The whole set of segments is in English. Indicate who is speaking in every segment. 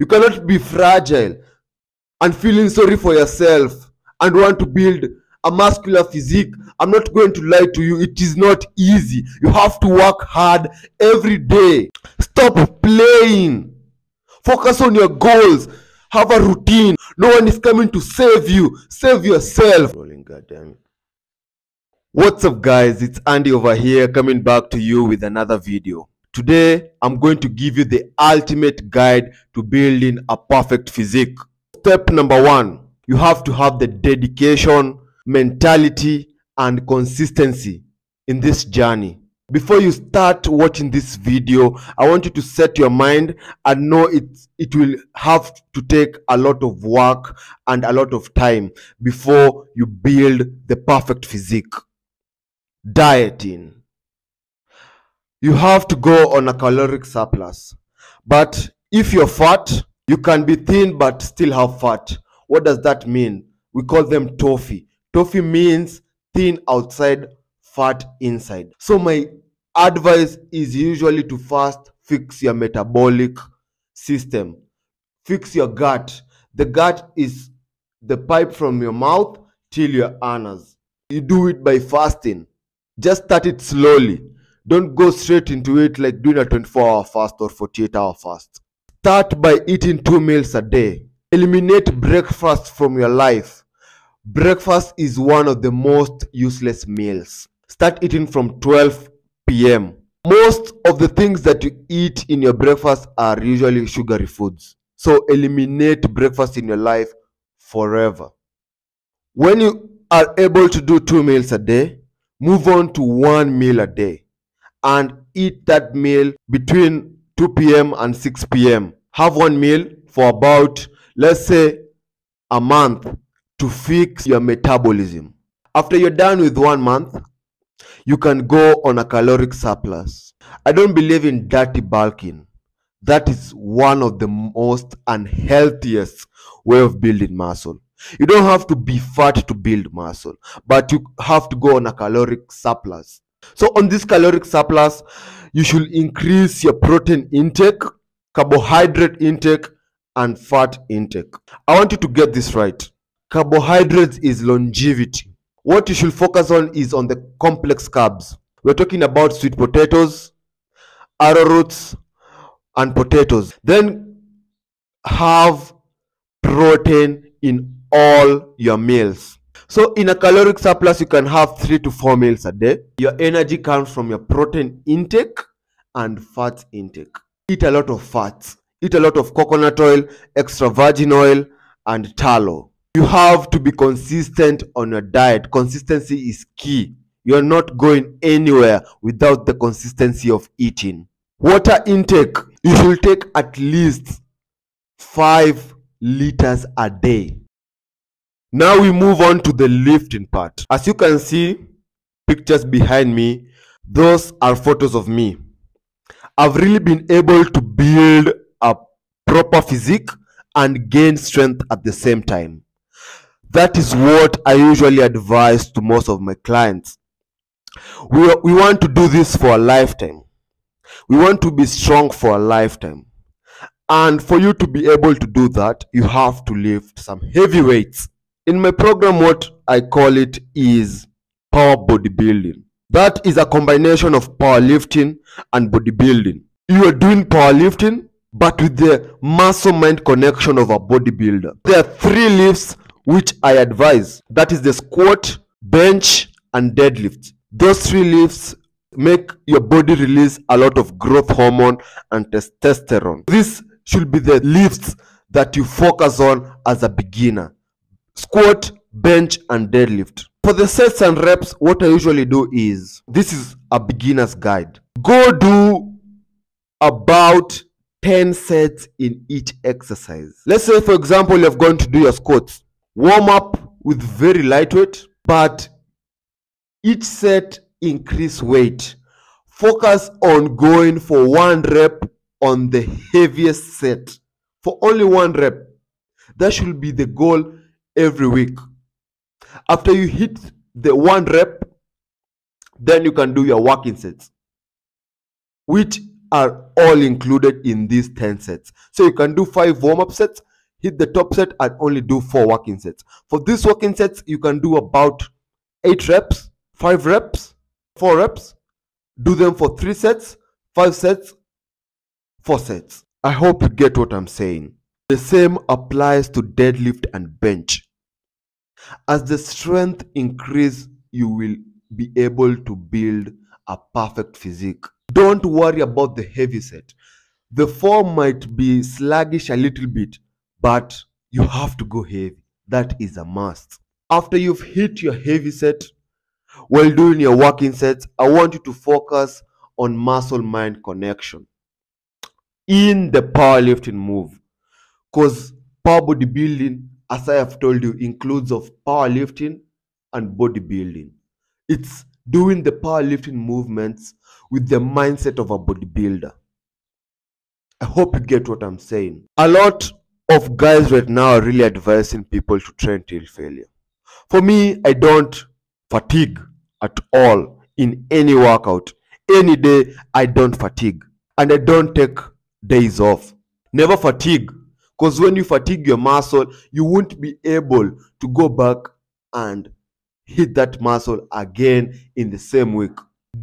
Speaker 1: You cannot be fragile and feeling sorry for yourself and want to build a muscular physique. I'm not going to lie to you, it is not easy. You have to work hard every day. Stop playing. Focus on your goals. Have a routine. No one is coming to save you. Save yourself. Rolling, goddamn. What's up, guys? It's Andy over here coming back to you with another video. Today, I'm going to give you the ultimate guide to building a perfect physique. Step number one you have to have the dedication, mentality, and consistency in this journey. Before you start watching this video, I want you to set your mind and know it, it will have to take a lot of work and a lot of time before you build the perfect physique. Dieting. You have to go on a caloric surplus. But if you're fat, you can be thin but still have fat. What does that mean? We call them TOFI. TOFI means thin outside, fat inside. So my advice is usually to first fix your metabolic system. Fix your gut. The gut is the pipe from your mouth till your anus. You do it by fasting. Just start it slowly. Don't go straight into it like doing a 24 hour fast or 48 hour fast. Start by eating two meals a day. Eliminate breakfast from your life. Breakfast is one of the most useless meals. Start eating from 12 p.m. Most of the things that you eat in your breakfast are usually sugary foods. So eliminate breakfast in your life forever. When you are able to do two meals a day, move on to one meal a day and eat that meal between 2 p.m. and 6 p.m. Have one meal for about, let's say, a month to fix your metabolism. After you're done with one month, you can go on a caloric surplus. I don't believe in dirty bulking. That is one of the most unhealthiest way of building muscle. You don't have to be fat to build muscle, but you have to go on a caloric surplus. So on this caloric surplus, you should increase your protein intake, carbohydrate intake, and fat intake. I want you to get this right. Carbohydrates is longevity. What you should focus on is on the complex carbs. We're talking about sweet potatoes, arrowroots, and potatoes. Then have protein in all your meals. So in a caloric surplus, you can have three to four meals a day. Your energy comes from your protein intake and fat intake. Eat a lot of fats. Eat a lot of coconut oil, extra virgin oil, and tallow. You have to be consistent on your diet. Consistency is key. You're not going anywhere without the consistency of eating. Water intake. You should take at least 5 liters a day. Now we move on to the lifting part. As you can see, pictures behind me, those are photos of me. I've really been able to build a proper physique and gain strength at the same time. That is what I usually advise to most of my clients. We, we want to do this for a lifetime. We want to be strong for a lifetime. And for you to be able to do that, you have to lift some heavy weights. In my program, what I call it is power bodybuilding. That is a combination of powerlifting and bodybuilding. You are doing powerlifting, but with the muscle mind connection of a bodybuilder. There are three lifts which I advise that is the squat, bench, and deadlift. Those three lifts make your body release a lot of growth hormone and testosterone. This should be the lifts that you focus on as a beginner squat, bench, and deadlift. For the sets and reps, what I usually do is this is a beginner's guide. Go do about 10 sets in each exercise. Let's say, for example, you're going to do your squats. Warm up with very lightweight, but each set increase weight. Focus on going for one rep on the heaviest set for only one rep. That should be the goal every week. After you hit the one rep, then you can do your working sets, which are all included in these 10 sets. So you can do five warm up sets, hit the top set, and only do four working sets. For these working sets, you can do about eight reps, five reps, four reps, do them for three sets, five sets, four sets. I hope you get what I'm saying. The same applies to deadlift and bench. As the strength increase, you will be able to build a perfect physique. Don't worry about the heavy set. The form might be sluggish a little bit, but you have to go heavy. That is a must. After you've hit your heavy set, while doing your working sets, I want you to focus on muscle mind connection in the powerlifting move. Because power bodybuilding, as I have told you, includes of powerlifting and bodybuilding. It's doing the powerlifting movements with the mindset of a bodybuilder. I hope you get what I'm saying. A lot of guys right now are really advising people to train till failure. For me, I don't fatigue at all in any workout. Any day, I don't fatigue. And I don't take days off. Never fatigue. Because when you fatigue your muscle, you won't be able to go back and hit that muscle again in the same week.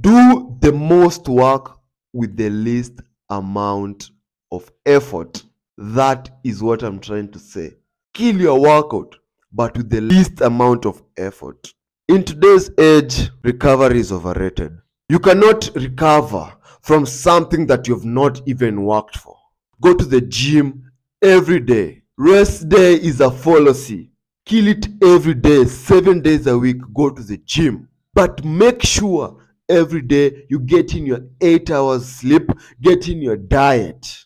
Speaker 1: Do the most work with the least amount of effort. That is what I'm trying to say. Kill your workout, but with the least amount of effort. In today's age, recovery is overrated. You cannot recover from something that you've not even worked for. Go to the gym every day. Rest day is a fallacy. Kill it every day, seven days a week. Go to the gym. But make sure every day you get in your eight hours sleep, get in your diet,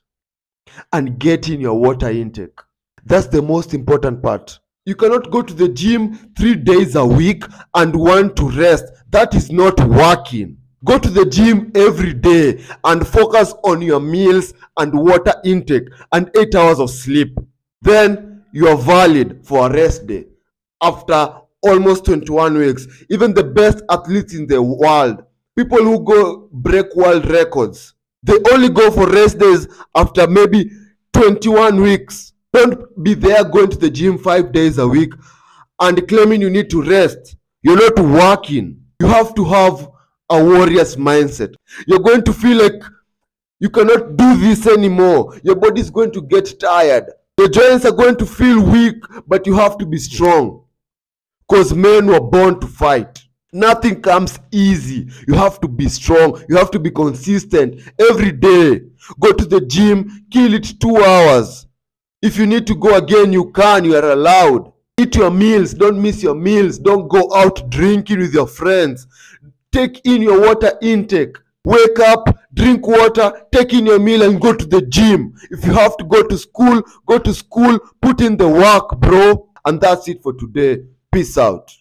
Speaker 1: and get in your water intake. That's the most important part. You cannot go to the gym three days a week and want to rest. That is not working. Go to the gym every day and focus on your meals and water intake and eight hours of sleep. Then you are valid for a rest day. After almost 21 weeks, even the best athletes in the world, people who go break world records, they only go for rest days after maybe 21 weeks. Don't be there going to the gym five days a week and claiming you need to rest. You're not working. You have to have a warrior's mindset. You're going to feel like you cannot do this anymore. Your body is going to get tired. Your joints are going to feel weak, but you have to be strong. Because men were born to fight. Nothing comes easy. You have to be strong. You have to be consistent every day. Go to the gym, kill it two hours. If you need to go again, you can. You are allowed. Eat your meals. Don't miss your meals. Don't go out drinking with your friends. Take in your water intake. Wake up, drink water, take in your meal, and go to the gym. If you have to go to school, go to school, put in the work, bro. And that's it for today. Peace out.